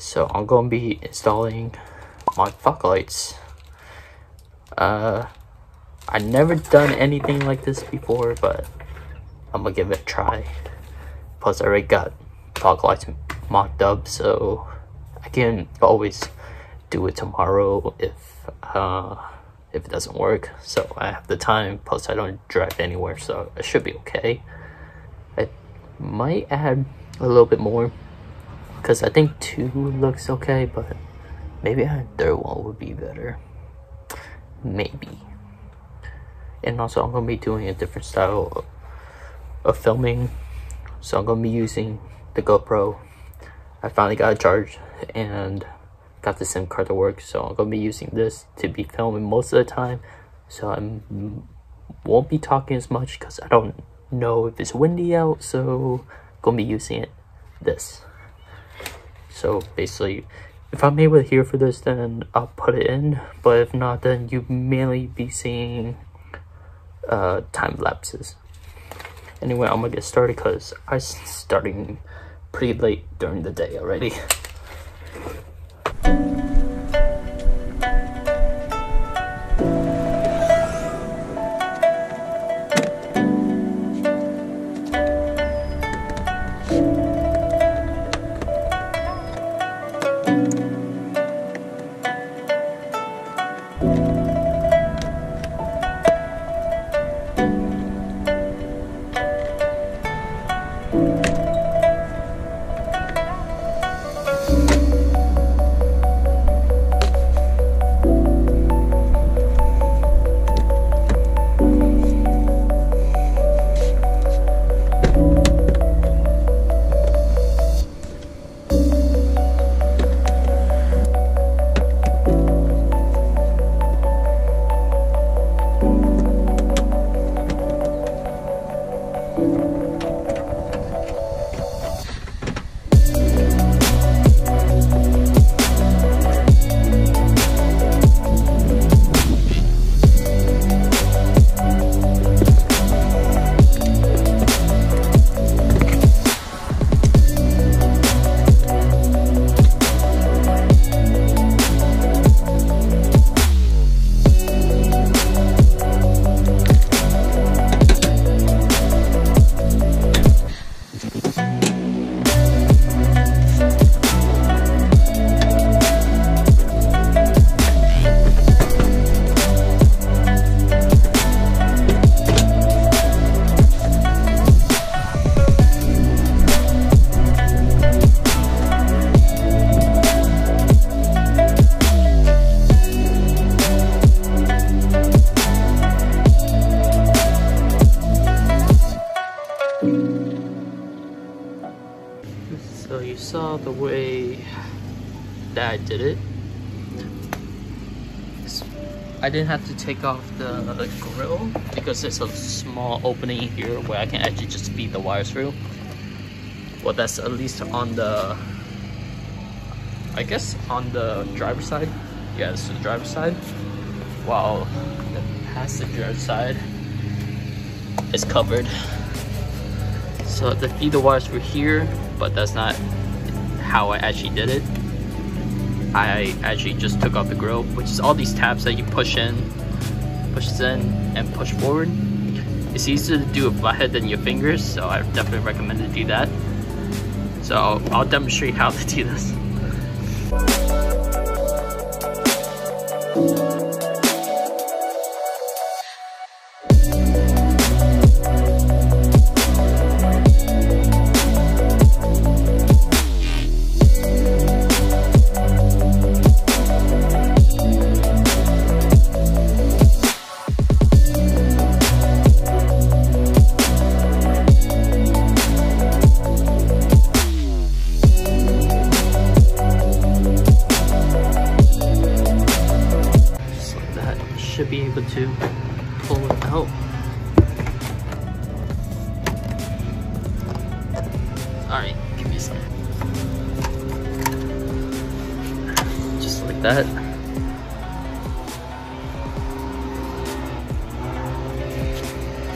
So I'm gonna be installing my fog lights. Uh, I've never done anything like this before, but I'm gonna give it a try. Plus, I already got fog lights mocked up, so I can always do it tomorrow if uh, if it doesn't work. So I have the time. Plus, I don't drive anywhere, so it should be okay. I might add a little bit more because I think two looks okay, but maybe a third one would be better. Maybe. And also, I'm gonna be doing a different style of, filming. So I'm gonna be using the GoPro. I finally got it charged and got the SIM card to work. So I'm gonna be using this to be filming most of the time. So I won't be talking as much because I don't know if it's windy out. So I'm gonna be using it this. So basically, if I'm able to hear for this, then I'll put it in. But if not, then you mainly be seeing uh, time lapses. Anyway, I'm gonna get started because I'm starting pretty late during the day already. Didn't have to take off the, grill because there's a small opening here where I can actually just feed the wires through. Well, that's at least on the, I guess on the driver's side. Yeah, this is the driver's side. While the passenger side is covered. So the feed the wires through here, but that's not how I actually did it. I actually just took off the grill, which is all these tabs that you push in, push in, and push forward. It's easier to do a flathead than your fingers, so I definitely recommend to do that. So I'll demonstrate how to do this. Able to pull it out. Alright, give me second. Just like that.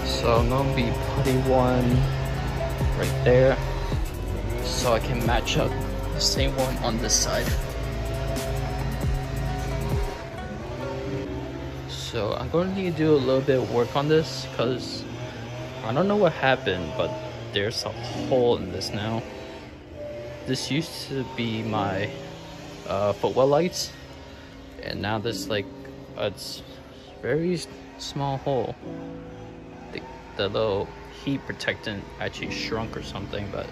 So I'm gonna be putting one right there so I can match up the Same one on this side. So I'm going to need to do a little bit of work on this because I don't know what happened, but there's a hole in this now. This used to be my uh, footwell lights, and now this like it's very small hole. The, the little heat protectant actually shrunk or something, but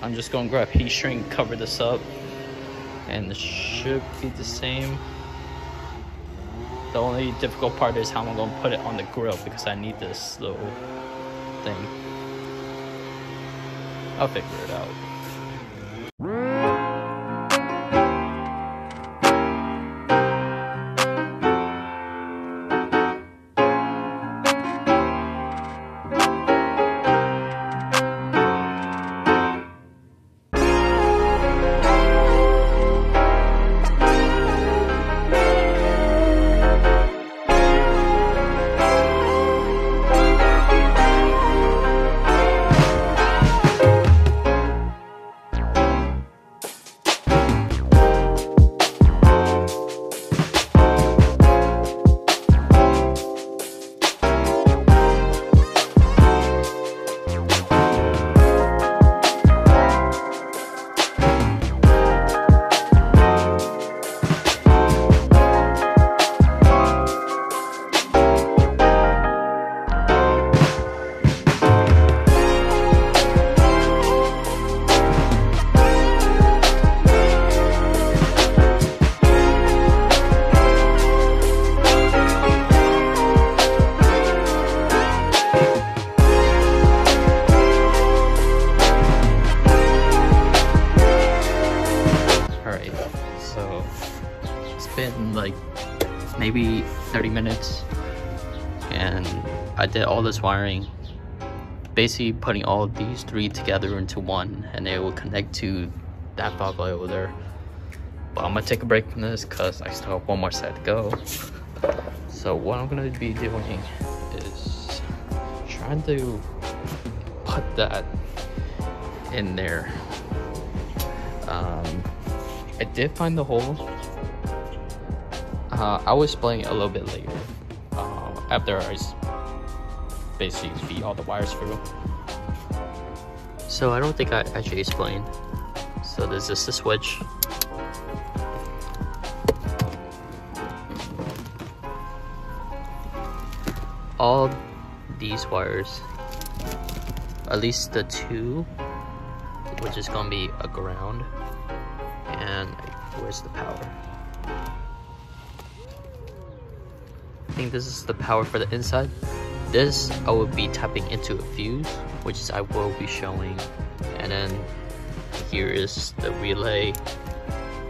I'm just gonna grab heat shrink, cover this up, and it should be the same. The only difficult part is how I'm gonna put it on the grill because I need this little thing. I'll figure it out. Wiring basically putting all these three together into one and it will connect to that fog light over there but I'm gonna take a break from this because I still have one more set to go so what I'm gonna be doing is trying to put that in there um, I did find the hole. Uh, I explain it a little bit later. Uh, after I basically feed all the wires through. So I don't think I actually explained. So there's just the switch. All these wires, at least the two, which is gonna be a ground and where's the power? I think this is the power for the inside. This I will be tapping into a fuse, which I will be showing. And then here is the relay.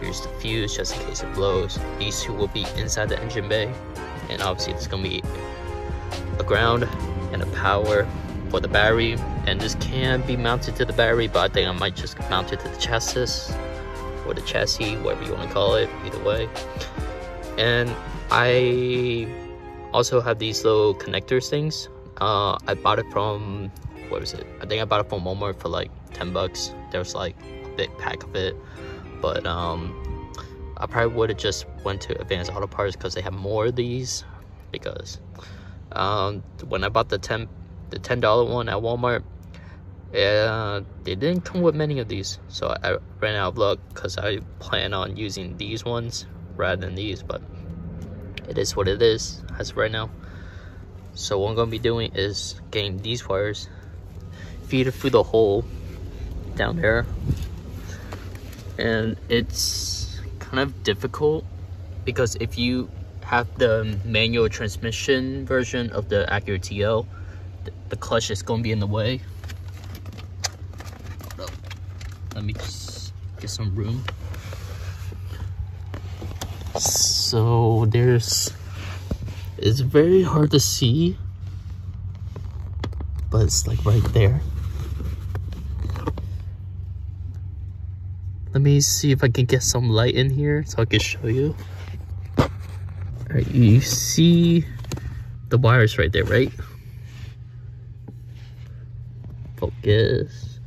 Here's the fuse just in case it blows. These two will be inside the engine bay. And obviously it's gonna be a ground and a power for the battery. And this can be mounted to the battery, but I think I might just mount it to the chassis or the chassis, whatever you want to call it, either way. And I also have these little connectors things. Uh, I bought it from, what was it? I think I bought it from Walmart for like 10 bucks. There was like a big pack of it. But um, I probably would have just went to Advanced Auto Parts because they have more of these. Because um, when I bought the 10 the $10 one at Walmart, yeah, they didn't come with many of these, so I ran out of luck because I plan on using these ones rather than these, but it is what it is as of right now. So what I'm to be doing is getting these wires, feed it through the hole down there, and it's kind of difficult because if you have the manual transmission version of the Acura TL, the clutch is going to be in the way. Let me get some room so there's it's very hard to see but it's like right there. Let me see if I can get some light in here so I can show you. All right you see the wires right there right? Focus.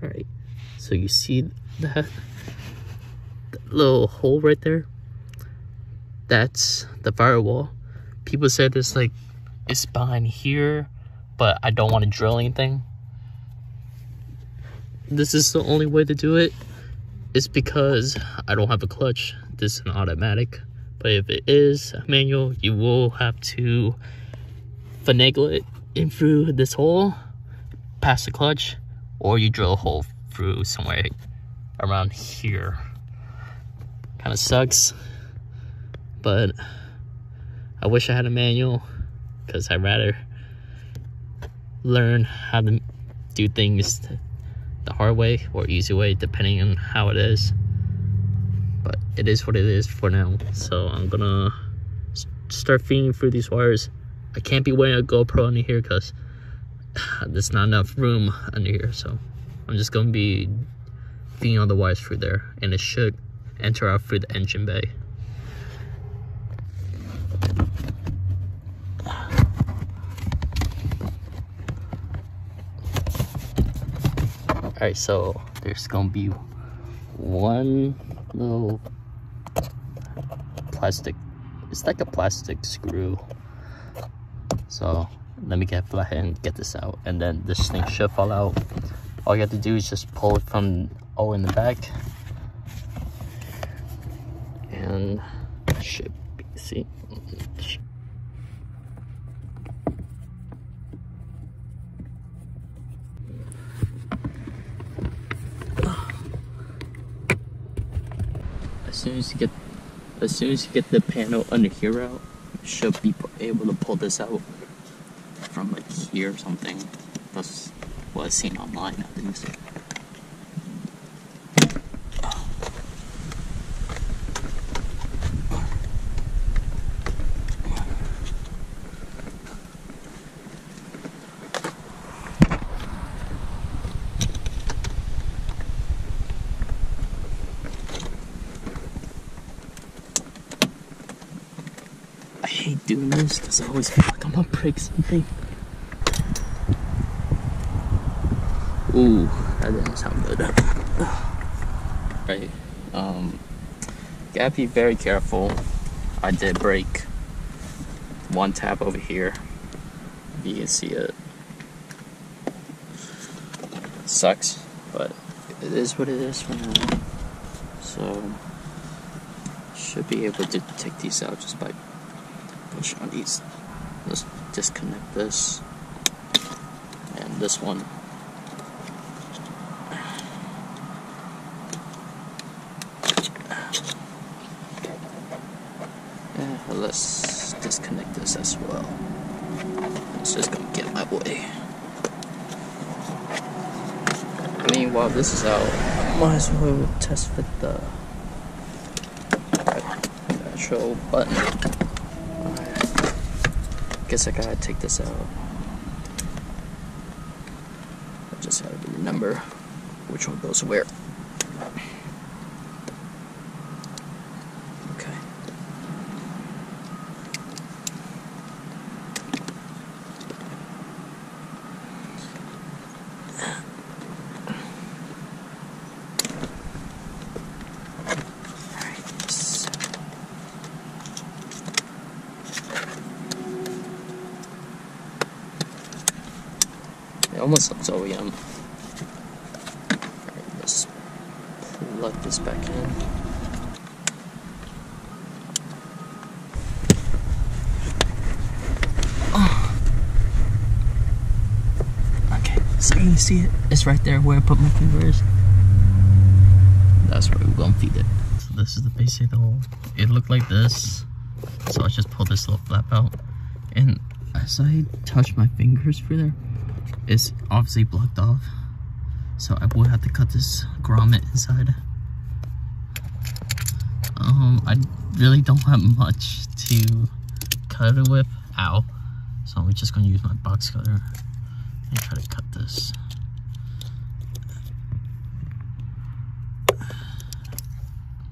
All right, so you see that, that little hole right there? That's the firewall. People said it's like, it's behind here, but I don't want to drill anything. This is the only way to do it. It's because I don't have a clutch. This is an automatic. But if it is a manual, you will have to finagle it in through this hole, past the clutch, or you drill a hole through somewhere around here. Kind of sucks, but I wish I had a manual because I'd rather learn how to do things the hard way or easy way depending on how it is but it is what it is for now so i'm gonna start feeding through these wires i can't be wearing a gopro under here because there's not enough room under here so i'm just gonna be feeding all the wires through there and it should enter out through the engine bay. All right so there's gonna be one little plastic it's like a plastic screw. So let me get go and get this out and then this thing should fall out all you have to do is just pull it from oh in the back. And should be see? As soon as you get as soon as you get the panel under here out you should be able to pull this out from like here or something. That's I've seen online at least I hate doing this because I always feel like I'm gonna break something. Ooh, that didn't sound good. right, um, gotta be very careful. I did break one tab over here. You can see it. Sucks, but it is what it is for now. So, should be able to take these out just by push on these. Let's disconnect this and this one. Uh, let's disconnect this as well. It's just gonna get in my way. I mean, while this is out, might as well test fit the actual button. Guess I gotta take this out. I just have to remember which one goes where. Okay. Alright, so It almost looks OEM. Alright, let's plug this back in. Oh. Okay, so you see it? It's right there where I put my fingers. That's where we're gonna feed it. So this is the base of the hole. It looked like this. So I just pulled this little flap out. And as I touch my fingers through there, it's obviously blocked off. So I will have to cut this grommet inside. Um, I really don't have much to cut it with. Ow. So I'm just gonna use my box cutter and try to cut this.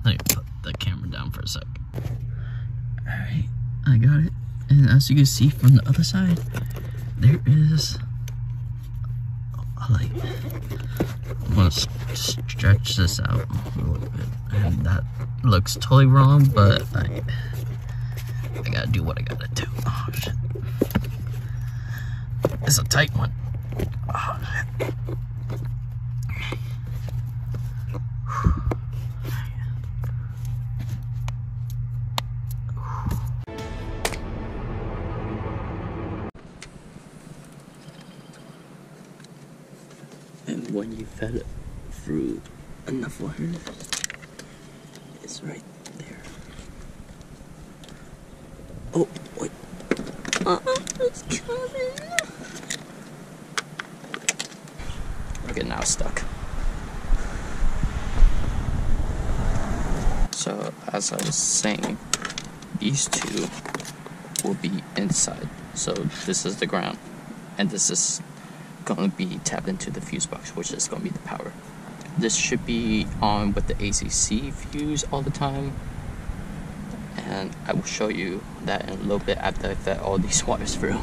Let me put the camera down for a sec. Alright, I got it. And as you can see from the other side, there is light. I'm gonna stretch this out a little bit. And that looks totally wrong, but I, I gotta do what I gotta do. Oh shit. It's a tight one. Oh shit. When you it through enough wires, it's right there. Oh, wait. Uh, it's coming. Okay, now stuck. So, as I was saying, these two will be inside. So, this is the ground, and this is going to be tapped into the fuse box, which is going to be the power. This should be on with the ACC fuse all the time. And I will show you that in a little bit after I fed all these wires through.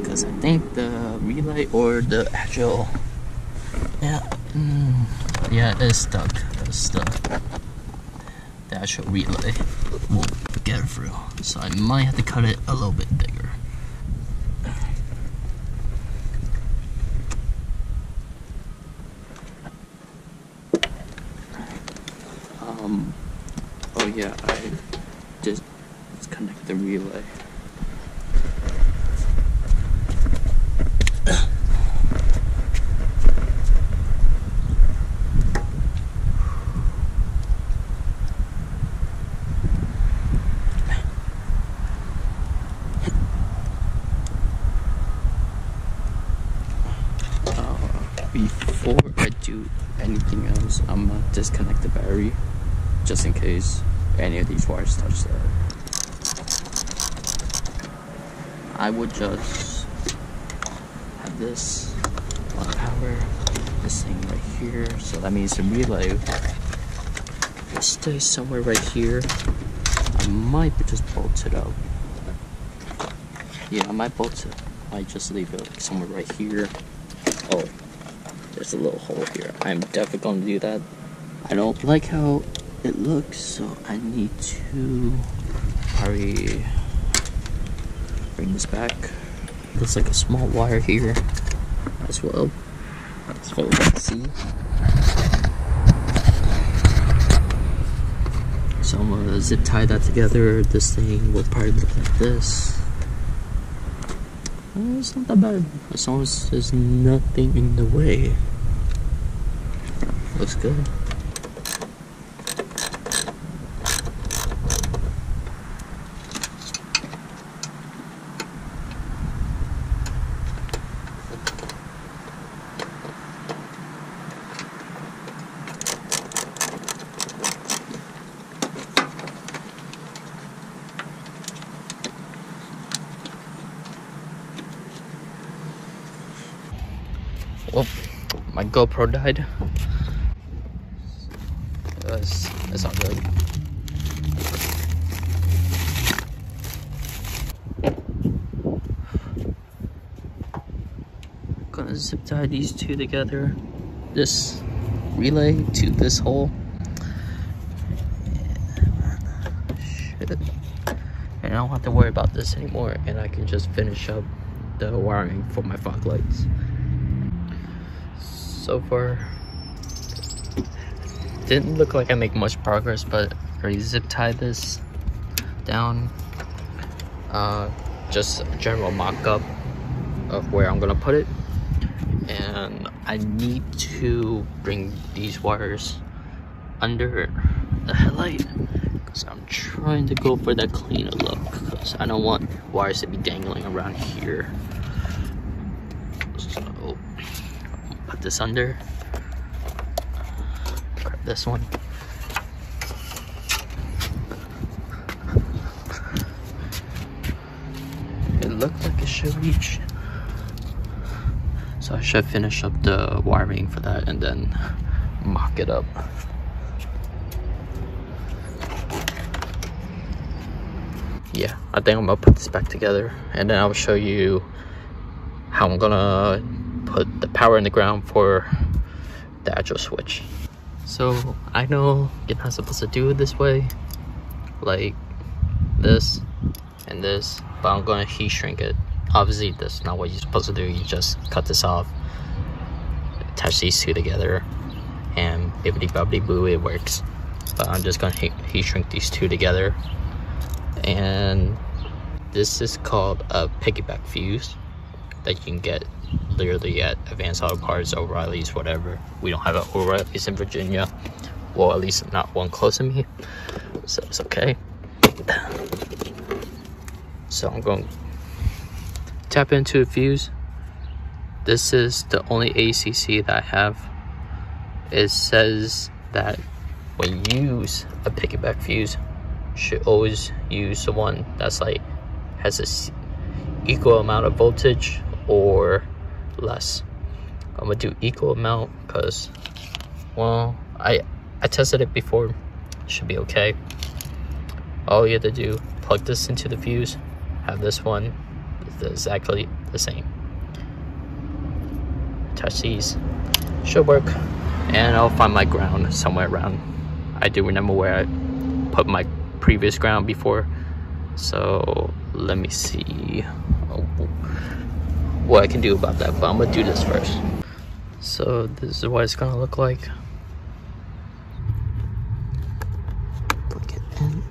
Because I think the relay or the actual. Yeah, mm, yeah, it's stuck. It's stuck. The actual relay will get through. So I might have to cut it a little bit bigger. Um, oh yeah, I just let's connect the relay. Uh, before I do anything else, I'm gonna disconnect the battery case any of these wires touch that. I would just have this on power, this thing right here. So that means the relay will stay somewhere right here. I might just bolt it up. Yeah, I might bolt it. I just leave it like somewhere right here. Oh, there's a little hole here. I'm definitely going to do that. I don't like how it looks, so I need to probably bring this back. Looks like a small wire here as well. Can see. So I'm gonna zip tie that together. This thing will probably look like this. Uh, It's not that bad as long as there's nothing in the way. Looks good. Well, my GoPro died. Uh, it's, it's not good. Gonna zip tie these two together. This relay to this hole. And I don't have to worry about this anymore, and I can just finish up the wiring for my fog lights so far. Didn't look like I make much progress but I already zip tied this down. Uh, just a general mock-up of where I'm gonna put it. And I need to bring these wires under the headlight because I'm trying to go for that cleaner look because I don't want wires to be dangling around here so put this under. Grab this one. It looked like it should reach. So I should finish up the wiring for that and then mock it up. Yeah I think I'm gonna put this back together and then I'll show you how I'm gonna put the power in the ground for the actual switch. So I know you're not supposed to do it this way, like this and this, but I'm gonna heat shrink it. Obviously, that's not what you're supposed to do. You just cut this off, attach these two together, and bibbity bobbity boo, it works. But I'm just gonna heat, heat shrink these two together, and this is called a piggyback fuse that you can get literally at Advanced Auto Parts, O'Reilly's, whatever. We don't have an O'Reilly's in Virginia. Well, at least not one close to me. So it's okay. So I'm going to tap into a fuse. This is the only ACC that I have. It says that when you use a piggyback fuse, should always use the one that's like has a equal amount of voltage or less. I'm gonna do equal amount because, well, I I tested it before. Should be okay. All you have to do, plug this into the fuse, have this one exactly the same. Touch these, should work, and I'll find my ground somewhere around. I do remember where I put my previous ground before, so let me see oh, what I can do about that, but I'm gonna do this first. So this is what it's gonna look like. Plug it in.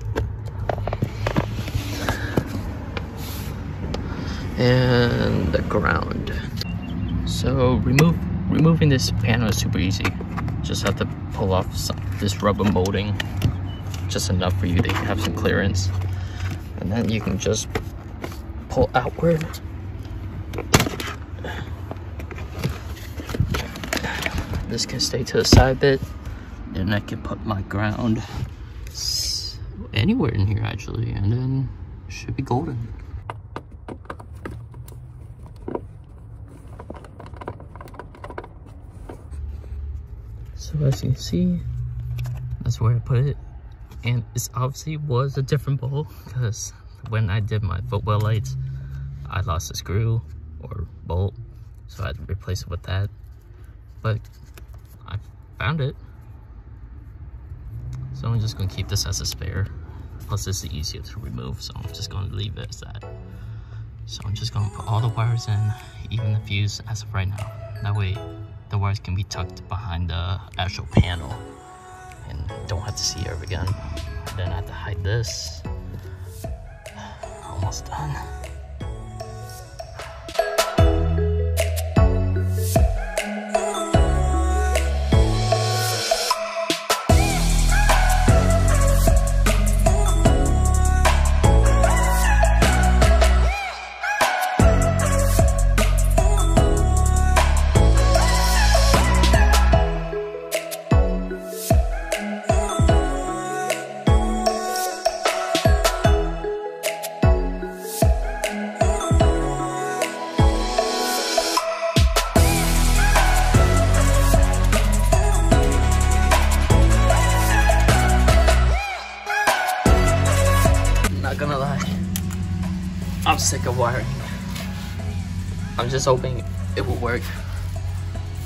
And the ground. So remove removing this panel is super easy. Just have to pull off some, this rubber molding, just enough for you to have some clearance. And then you can just pull outward this can stay to the side bit and I can put my ground anywhere in here actually and then should be golden. So as you can see that's where I put it. And this obviously was a different bowl because when I did my footwell lights I lost a screw or bolt so I had to replace it with that but I found it. So I'm just gonna keep this as a spare. Plus it's the easier to remove, so I'm just gonna leave it as that. So I'm just gonna put all the wires in, even the fuse as of right now. That way the wires can be tucked behind the actual panel and don't have to see it again. Then I have to hide this. Almost done. Sick of wiring. I'm just hoping it will work.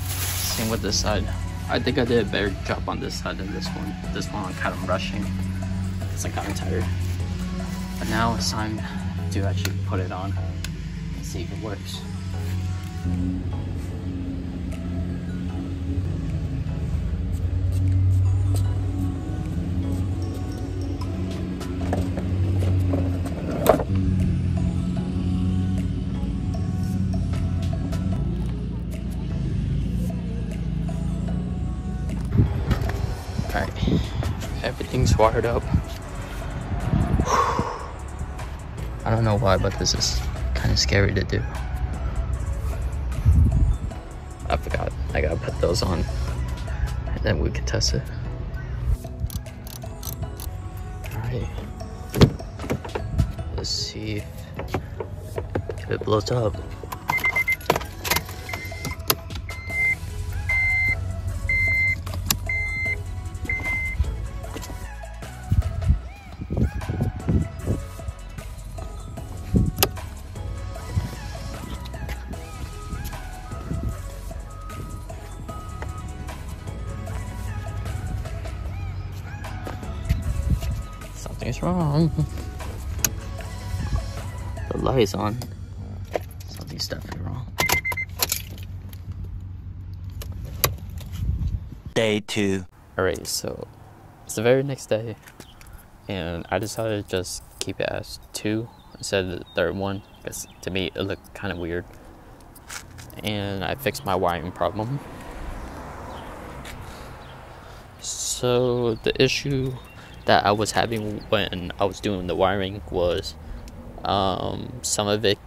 Same with this side. I think I did a better job on this side than this one. This one I'm kind of rushing because I'm kind of tired. But now it's time to actually put it on and see if it works. Wired up. I don't know why, but this is kind of scary to do. I forgot. I gotta put those on, and then we can test it. Alright. Let's see if it blows up. The light's on. Something's definitely wrong. Day two. Alright, so it's the very next day, and I decided to just keep it as two instead of the third one because to me it looked kind of weird. And I fixed my wiring problem. So the issue that I was having when I was doing the wiring was um, some of it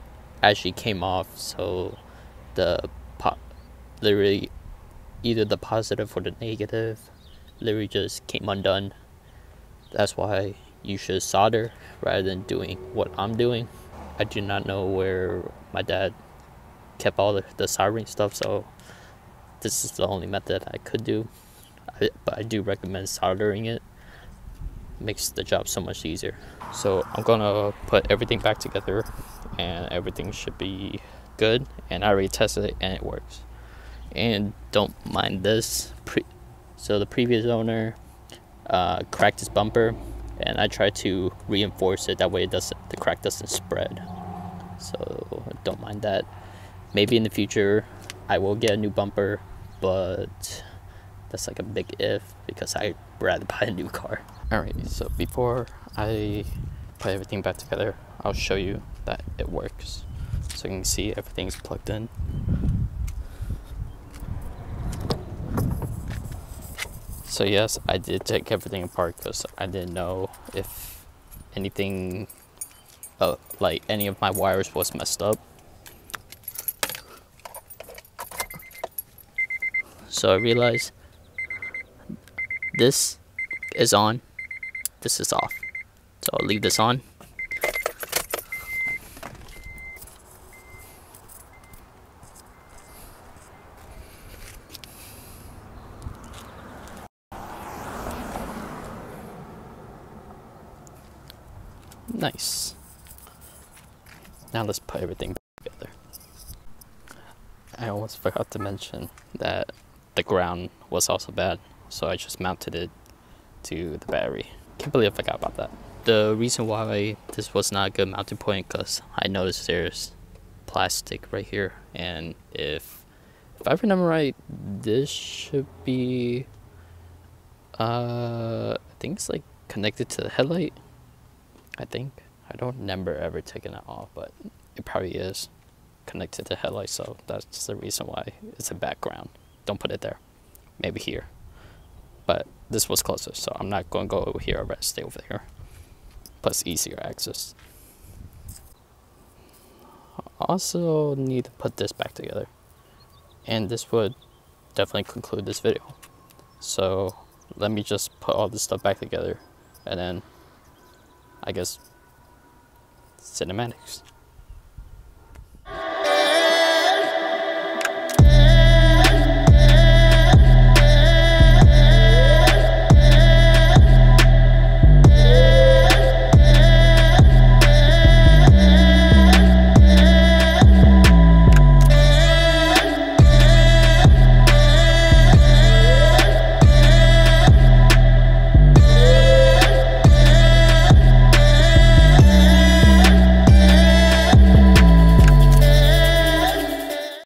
actually came off, so the po- literally either the positive or the negative literally just came undone. That's why you should solder rather than doing what I'm doing. I do not know where my dad kept all the, the soldering stuff, so this is the only method I could do. I, but I do recommend soldering it. Makes the job so much easier. So I'm gonna put everything back together, and everything should be good. And I already tested it, and it works. And don't mind this. Pre- so the previous owner uh, cracked his bumper and I try to reinforce it that way it doesn't the crack doesn't spread so don't mind that maybe in the future I will get a new bumper but that's like a big if because I'd rather buy a new car. Alright so before I put everything back together I'll show you that it works. So you can see everything's plugged in. So yes, I did take everything apart because I didn't know if anything, uh, like any of my wires was messed up. So I realized this is on, this is off. So I'll leave this on. Nice. Now let's put everything together. I almost forgot to mention that the ground was also bad, so I just mounted it to the battery. Can't believe I forgot about that. The reason why this was not a good mounting point because I noticed there's plastic right here, and if if I remember right, this should be uh I think it's like connected to the headlight I think. I don't remember ever taking it off, but it probably is connected to the headlight, so that's the reason why it's a background. Don't put it there. Maybe here. But this was closer, so I'm not going to go over here. I'd stay over here. Plus easier access. Also need to put this back together. And this would definitely conclude this video. So let me just put all this stuff back together and then I guess cinematics.